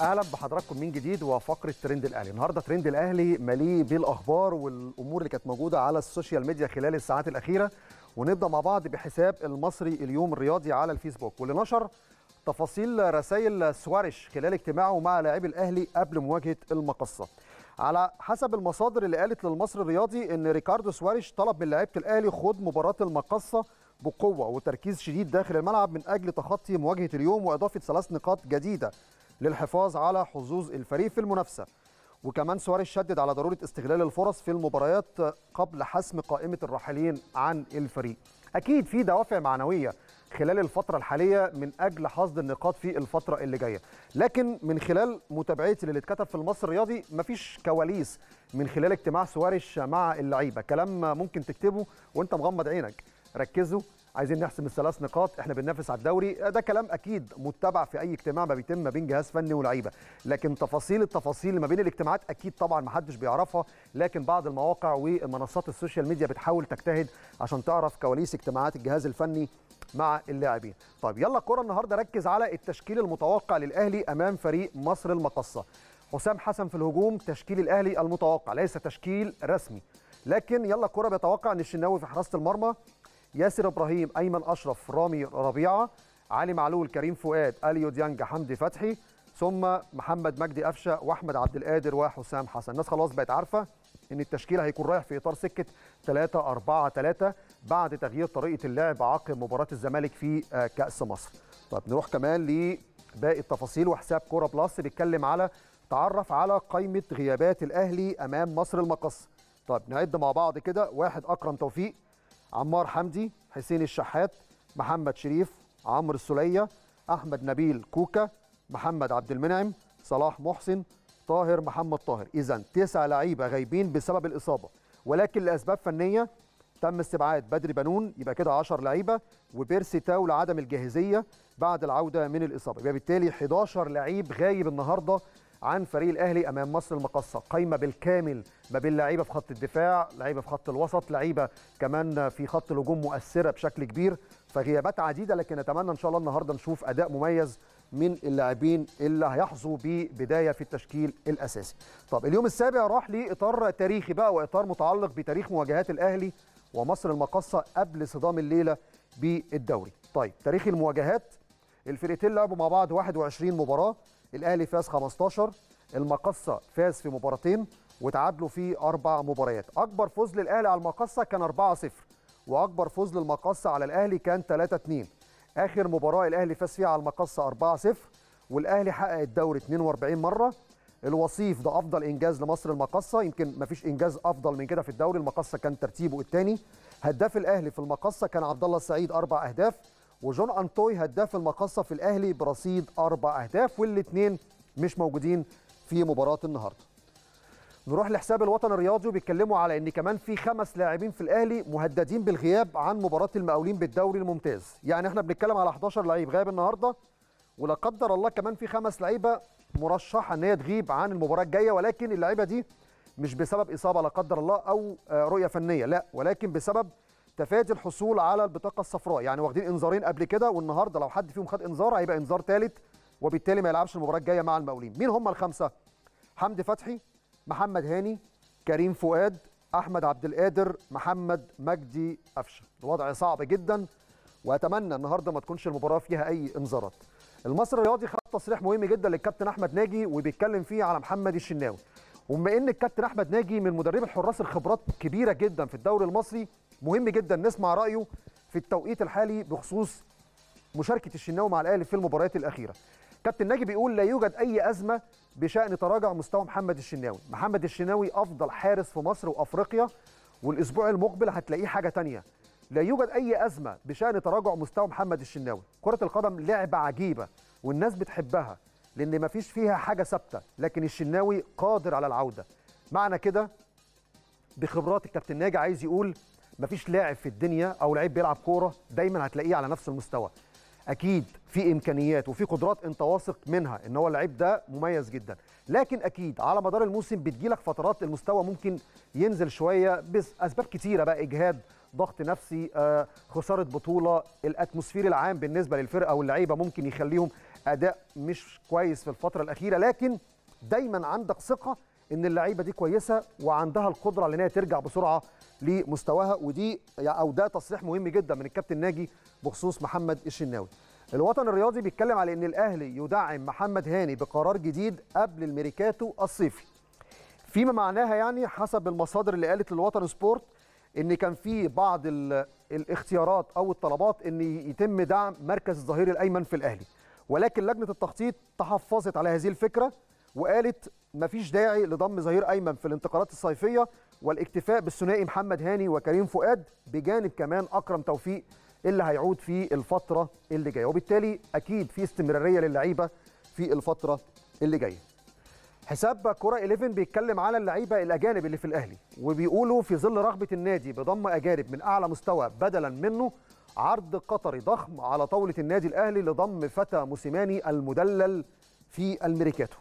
أهلا بحضراتكم من جديد وفقرة ترند الأهلي. النهارده ترند الأهلي مليء بالأخبار والأمور اللي كانت موجودة على ال social media خلال الساعات الأخيرة ونبدا مع بعض بحساب المصري اليوم الرياضي على الفيسبوك واللي نشر تفاصيل رسائل سواريش خلال اجتماعه مع لاعبي الأهلي قبل مواجهة المقاصة. على حسب المصادر اللي قالت للمصري الرياضي إن ريكاردو سواريش طلب من لعيبة الأهلي خوض مباراة المقاصة بقوة وتركيز شديد داخل الملعب من أجل تخطي مواجهة اليوم وإضافة ثلاث نقاط جديدة. للحفاظ على حظوظ الفريق في المنافسة. وكمان سواريز شدد على ضرورة استغلال الفرص في المباريات قبل حسم قائمة الراحلين عن الفريق. أكيد في دوافع معنوية خلال الفترة الحالية من أجل حصد النقاط في الفترة اللي جاية. لكن من خلال متابعتي اللي اتكتب في المصري الرياضي مفيش كواليس من خلال اجتماع سواريش مع اللعيبة. كلام ممكن تكتبه وانت مغمض عينك. ركزوا. عايزين نحسم الثلاث نقاط. إحنا بننافس على الدوري. ده كلام أكيد متبع في أي اجتماع ما بيتم ما بين جهاز فني ولاعيبة. لكن تفاصيل التفاصيل ما بين الاجتماعات أكيد طبعا ما حدش بيعرفها. لكن بعض المواقع والمنصات ال social media بتحاول تجتهد عشان تعرف كواليس اجتماعات الجهاز الفني مع اللاعبين. طيب يلا كورة النهارده ركز على التشكيل المتوقع للأهلي أمام فريق مصر المقاصة. حسام حسن في الهجوم تشكيل الأهلي المتوقع. ليس تشكيل رسمي. لكن يلا كورة بيتوقع إن الشناوي في حراسة المرمى. ياسر إبراهيم أيمن أشرف رامي ربيعة علي معلول كريم فؤاد أليو ديانج حمدي فتحي ثم محمد مجدي قفشة وأحمد عبد القادر وحسام حسن. الناس خلاص بقت عارفة إن التشكيل هيكون رايح في إطار سكة 3 4 3 بعد تغيير طريقة اللعب عقب مباراة الزمالك في كأس مصر. طب نروح كمان لباقي التفاصيل وحساب كورة بلس بيتكلم على تعرف على قائمة غيابات الأهلي أمام مصر المقص. طب نعد مع بعض كده. واحد أكرم توفيق. عمار حمدي حسين الشحات محمد شريف عمرو السوليه أحمد نبيل كوكا محمد عبد المنعم صلاح محسن طاهر محمد طاهر. إذا تسع لعيبة غايبين بسبب الإصابة ولكن لأسباب فنية تم استبعاد بدري بنون يبقى كده 10 لعيبة وبيرسي تاو لعدم الجاهزية بعد العودة من الإصابة. يبقى بالتالي 11 لعيب غايب النهارده عن فريق الأهلي أمام مصر المقصة قايمة بالكامل ما بين لعيبة في خط الدفاع لعيبة في خط الوسط لعيبة كمان في خط الهجوم مؤثرة بشكل كبير فغيابات عديدة لكن نتمنى إن شاء الله النهارده نشوف أداء مميز من اللاعبين اللي هيحظوا ببداية في التشكيل الأساسي. طب اليوم السابع راح لإطار تاريخي بقى وإطار متعلق بتاريخ مواجهات الأهلي ومصر المقصة قبل صدام الليلة بالدوري. طيب تاريخ المواجهات الفرقتين لعبوا مع بعض 21 مباراة الأهلي فاز 15 المقصة فاز في مباراتين وتعادلوا في أربع مباريات. أكبر فوز للأهلي على المقصة كان 4-0 وأكبر فوز للمقصة على الأهلي كان 3-2 آخر مباراة الأهلي فاز فيها على المقصة 4-0 والأهلي حقق الدوري 42 مرة. الوصيف ده أفضل إنجاز لمصر المقصة يمكن ما فيش إنجاز أفضل من كده في الدوري المقصة كان ترتيبه الثاني هداف الأهلي في المقصة كان عبد الله السعيد أربع أهداف. وجون انطوي هداف المقصه في الأهلي برصيد أربع أهداف والاثنين مش موجودين في مباراة النهارده. نروح لحساب الوطن الرياضي وبيتكلموا على إن كمان في خمس لاعبين في الأهلي مهددين بالغياب عن مباراة المقاولين بالدوري الممتاز، يعني إحنا بنتكلم على 11 لعيب غايب النهارده ولا قدر الله كمان في خمس لعيبة مرشحة إن هي تغيب عن المباراة الجاية ولكن اللعيبة دي مش بسبب إصابة لا قدر الله أو رؤية فنية لا ولكن بسبب تفادي الحصول على البطاقة الصفراء. يعني واخدين إنذارين قبل كده والنهاردة لو حد فيهم خد إنذار هيبقى إنذار ثالث وبالتالي ما يلعبش المباراة الجاية مع المقاولين. مين هم الخمسة؟ حمدي فتحي محمد هاني كريم فؤاد أحمد عبد القادر محمد مجدي قفشة. الوضع صعب جدا وأتمنى النهارده ما تكونش المباراة فيها أي إنذارات. المصري الرياضي خد تصريح مهم جدا للكابتن أحمد ناجي وبيتكلم فيه على محمد الشناوي. وبما إن الكابتن أحمد ناجي من مدربي الحراس الخبرات كبيرة جدا في الدوري المصري مهم جدا نسمع رأيه في التوقيت الحالي بخصوص مشاركة الشناوي مع الأهلي في المباريات الأخيرة. كابتن ناجي بيقول لا يوجد أي أزمة بشأن تراجع مستوى محمد الشناوي، محمد الشناوي أفضل حارس في مصر وأفريقيا والأسبوع المقبل هتلاقيه حاجة ثانية. لا يوجد أي أزمة بشأن تراجع مستوى محمد الشناوي، كرة القدم لعبة عجيبة والناس بتحبها لأن مفيش فيها حاجة ثابتة، لكن الشناوي قادر على العودة. معنى كده بخبرات الكابتن ناجي عايز يقول مفيش لاعب في الدنيا أو لعيب بيلعب كورة دايما هتلاقيه على نفس المستوى. أكيد في إمكانيات وفي قدرات أنت واثق منها إن هو اللعيب ده مميز جدا. لكن أكيد على مدار الموسم بتجيلك فترات المستوى ممكن ينزل شوية بأسباب كتيرة بقى إجهاد ضغط نفسي آه، خسارة بطولة. الأتموسفير العام بالنسبة للفرقة واللعيبة ممكن يخليهم أداء مش كويس في الفترة الأخيرة. لكن دايما عندك ثقة إن اللعيبة دي كويسة وعندها القدرة إن هي ترجع بسرعة لمستواها ودي أو ده تصريح مهم جدا من الكابتن ناجي بخصوص محمد الشناوي. الوطن الرياضي بيتكلم على إن الأهلي يدعم محمد هاني بقرار جديد قبل الميركاتو الصيفي. فيما معناها يعني حسب المصادر اللي قالت للوطن سبورت إن كان في بعض الاختيارات أو الطلبات إن يتم دعم مركز الظهير الأيمن في الأهلي. ولكن لجنة التخطيط تحفظت على هذه الفكرة وقالت مفيش داعي لضم ظهير أيمن في الانتقالات الصيفية والاكتفاء بالثنائي محمد هاني وكريم فؤاد بجانب كمان أكرم توفيق اللي هيعود في الفترة اللي جاية. وبالتالي أكيد في استمرارية للعيبة في الفترة اللي جاية. حساب كرة 11 بيتكلم على اللعيبة الأجانب اللي في الأهلي وبيقولوا في ظل رغبة النادي بضم أجانب من أعلى مستوى بدلا منه عرض قطري ضخم على طاولة النادي الأهلي لضم فتى موسيماني المدلل في الميركاتو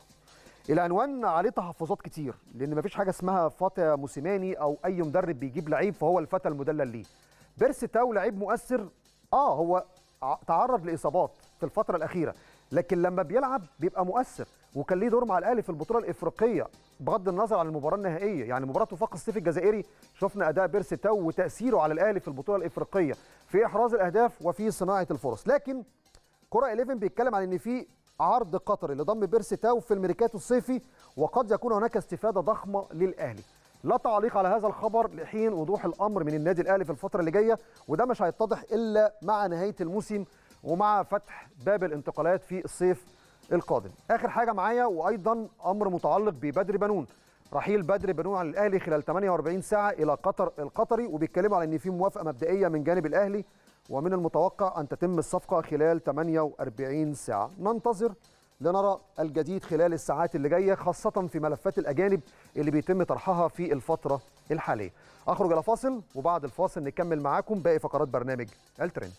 العنوان عليه تحفظات كتير لأن مفيش حاجة اسمها فتى موسيماني أو أي مدرب بيجيب لعيب فهو الفتى المدلل ليه. بيرسي تاو لعيب مؤثر آه هو تعرض لإصابات في الفترة الأخيرة لكن لما بيلعب بيبقى مؤثر وكان ليه دور مع الأهلي في البطولة الإفريقية بغض النظر عن المباراة النهائية. يعني مباراة وفاق سطيف الجزائري شفنا أداء بيرسي تاو وتأثيره على الأهلي في البطولة الإفريقية في إحراز الأهداف وفي صناعة الفرص. لكن كورة 11 بيتكلم عن إن في عرض قطري لضم بيرسي تاو في الميركاتو الصيفي وقد يكون هناك استفادة ضخمة للأهلي. لا تعليق على هذا الخبر لحين وضوح الأمر من النادي الأهلي في الفترة اللي جاية وده مش هيتضح إلا مع نهاية الموسم ومع فتح باب الانتقالات في الصيف القادم. آخر حاجة معايا وأيضا أمر متعلق ببدر بنون. رحيل بدر بنون عن الأهلي خلال 48 ساعة إلى قطر القطري وبيتكلموا على إن في موافقة مبدئية من جانب الأهلي ومن المتوقع أن تتم الصفقة خلال 48 ساعة. ننتظر لنرى الجديد خلال الساعات اللي جاية خاصة في ملفات الأجانب اللي بيتم طرحها في الفترة الحالية. أخرج إلى فاصل وبعد الفاصل نكمل معاكم باقي فقرات برنامج الترند.